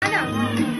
拿两个